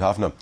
Hafner.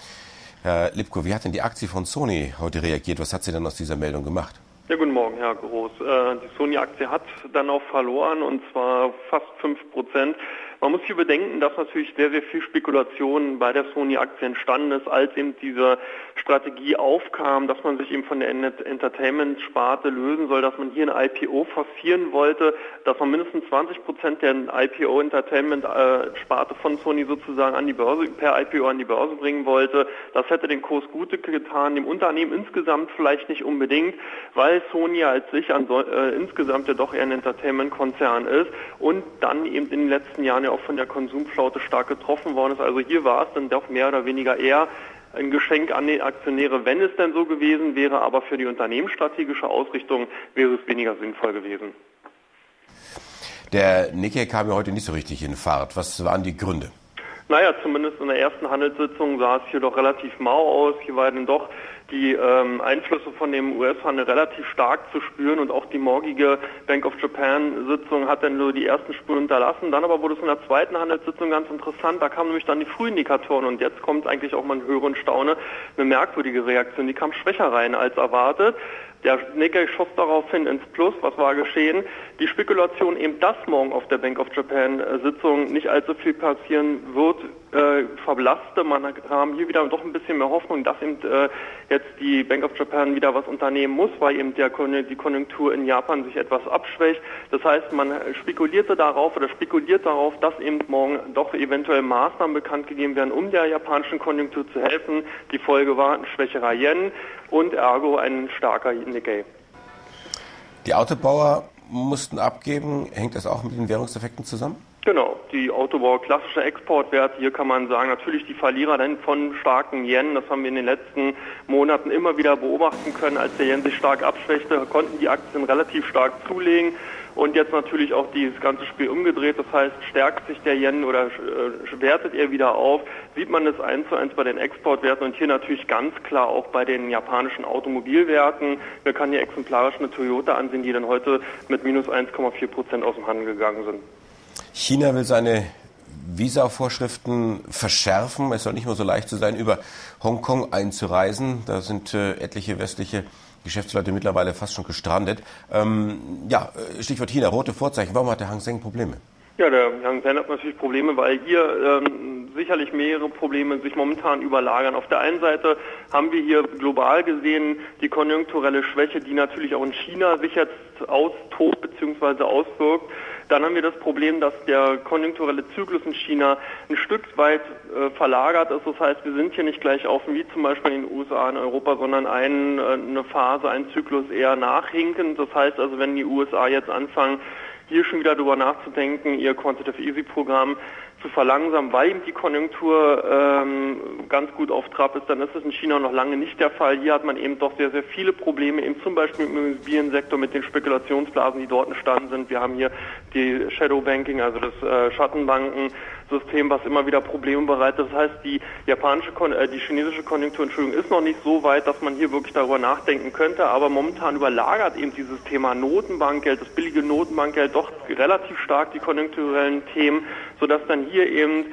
Herr Lipko, wie hat denn die Aktie von Sony heute reagiert? Was hat sie denn aus dieser Meldung gemacht? Ja, guten Morgen, Herr Groß. Äh, die Sony-Aktie hat dann auch verloren und zwar fast 5 Prozent. Man muss hier bedenken, dass natürlich sehr, sehr viel Spekulation bei der Sony-Aktie entstanden ist, als eben diese Strategie aufkam, dass man sich eben von der Entertainment-Sparte lösen soll, dass man hier ein IPO forcieren wollte, dass man mindestens 20 Prozent der IPO-Entertainment-Sparte von Sony sozusagen an die Börse, per IPO an die Börse bringen wollte. Das hätte den Kurs gut getan, dem Unternehmen insgesamt vielleicht nicht unbedingt, weil Sony als sich an, äh, insgesamt ja doch eher ein Entertainment-Konzern ist und dann eben in den letzten Jahren ja auch von der Konsumflaute stark getroffen worden ist. Also hier war es dann doch mehr oder weniger eher ein Geschenk an die Aktionäre, wenn es denn so gewesen wäre, aber für die unternehmensstrategische Ausrichtung wäre es weniger sinnvoll gewesen. Der Nikkei kam ja heute nicht so richtig in Fahrt. Was waren die Gründe? Naja, zumindest in der ersten Handelssitzung sah es hier doch relativ mau aus. Hier war dann doch die ähm, Einflüsse von dem US-Handel relativ stark zu spüren und auch die morgige Bank of Japan-Sitzung hat dann nur die ersten Spuren hinterlassen. Dann aber wurde es in der zweiten Handelssitzung ganz interessant. Da kamen nämlich dann die Frühindikatoren und jetzt kommt eigentlich auch mal ein Höre und Staune, eine merkwürdige Reaktion. Die kam schwächer rein als erwartet. Der Nikkei schoss daraufhin ins Plus. Was war geschehen? Die Spekulation eben, dass morgen auf der Bank of Japan äh, Sitzung nicht allzu viel passieren wird, äh, verblasste. Man kam hier wieder doch ein bisschen mehr Hoffnung, dass eben äh, jetzt die Bank of Japan wieder was unternehmen muss, weil eben der, die Konjunktur in Japan sich etwas abschwächt. Das heißt, man spekulierte darauf oder spekuliert darauf, dass eben morgen doch eventuell Maßnahmen bekannt gegeben werden, um der japanischen Konjunktur zu helfen. Die Folge war ein schwächerer Yen und ergo ein starker Nikkei. Die Autobauer mussten abgeben. Hängt das auch mit den Währungseffekten zusammen? Genau, die Autobauer klassische Exportwerte, hier kann man sagen, natürlich die Verlierer dann von starken Yen, das haben wir in den letzten Monaten immer wieder beobachten können, als der Yen sich stark abschwächte, konnten die Aktien relativ stark zulegen und jetzt natürlich auch dieses ganze Spiel umgedreht, das heißt, stärkt sich der Yen oder äh, wertet er wieder auf, sieht man das eins zu eins bei den Exportwerten und hier natürlich ganz klar auch bei den japanischen Automobilwerten. Wir können hier exemplarisch eine Toyota ansehen, die dann heute mit minus 1,4 Prozent aus dem Handel gegangen sind. China will seine Visa-Vorschriften verschärfen. Es soll nicht mehr so leicht sein, über Hongkong einzureisen. Da sind äh, etliche westliche Geschäftsleute mittlerweile fast schon gestrandet. Ähm, ja, äh, Stichwort China, rote Vorzeichen. Warum hat der Hang Seng Probleme? Ja, der Hang Seng hat natürlich Probleme, weil hier ähm, sicherlich mehrere Probleme sich momentan überlagern. Auf der einen Seite haben wir hier global gesehen die konjunkturelle Schwäche, die natürlich auch in China sich jetzt austobt bzw. auswirkt. Dann haben wir das Problem, dass der konjunkturelle Zyklus in China ein Stück weit äh, verlagert ist. Das heißt, wir sind hier nicht gleich offen wie zum Beispiel in den USA, in Europa, sondern ein, äh, eine Phase, ein Zyklus eher nachhinkend. Das heißt also, wenn die USA jetzt anfangen, hier schon wieder darüber nachzudenken, ihr Quantitative Easy Programm zu verlangsamen, weil eben die Konjunktur ähm, ganz gut auf Trab ist, dann ist das in China noch lange nicht der Fall. Hier hat man eben doch sehr, sehr viele Probleme, eben zum Beispiel im Immobiliensektor mit den Spekulationsblasen, die dort entstanden sind. Wir haben hier die Shadow Banking, also das äh, Schattenbankensystem, was immer wieder Probleme bereitet. Das heißt, die japanische, äh, die chinesische Konjunktur, Entschuldigung, ist noch nicht so weit, dass man hier wirklich darüber nachdenken könnte. Aber momentan überlagert eben dieses Thema Notenbankgeld, das billige Notenbankgeld doch relativ stark die konjunkturellen Themen, sodass dann hier eben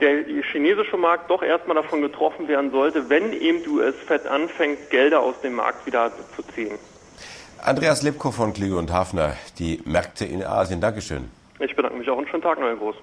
der chinesische Markt doch erstmal davon getroffen werden sollte, wenn eben die US-Fed anfängt, Gelder aus dem Markt wieder zu ziehen. Andreas Lebko von Kligo und Hafner, die Märkte in Asien. Dankeschön. Ich bedanke mich auch und schönen Tag noch, Herr Groß.